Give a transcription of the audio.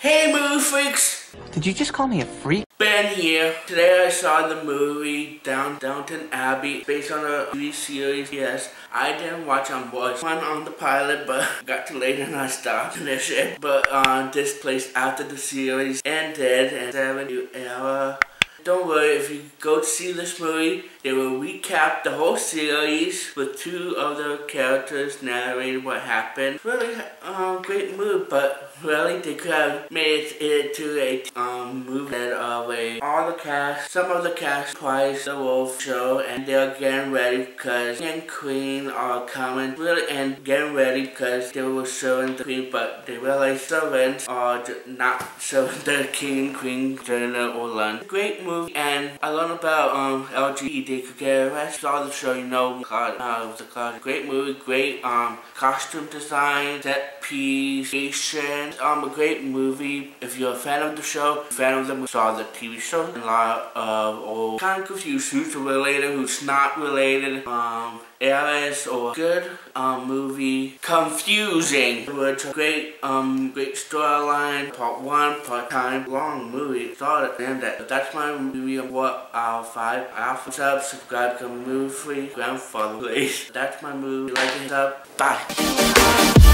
Hey, movie freaks. Did you just call me a freak? Ben here. Today I saw the movie Down Downton Abbey based on a TV series. Yes, I didn't watch on voice. One on the pilot, but got too late and I stopped finishing. But on this place after the series ended and seven new era. Don't worry, if you go to see this movie, they will recap the whole series with two other characters narrating what happened. Really um, great movie, but really they could have made it to a um, movie of a all the cast, some of the cast twice the Wolf show, and they're getting ready because King and Queen are coming. Really, and getting ready because they were showing the Queen, but they realized servants are not serving the King and Queen during the Orlando. Great movie movie and I learned about um LG they could get arrested. Saw the show, you know, God, uh, it was a. Great movie, great um costume design, set piece, um a great movie. If you're a fan of the show, fan of the saw the TV show, a lot of old kind of confused who's related, who's not related. Um eras or good um, movie. Confusing, which a great, um, great storyline. Part one, part time, long movie. Started and that. That's my movie of what our five. Alpha sub, subscribe, come move free. Grandfather, please. That's my move. Like it up. Bye.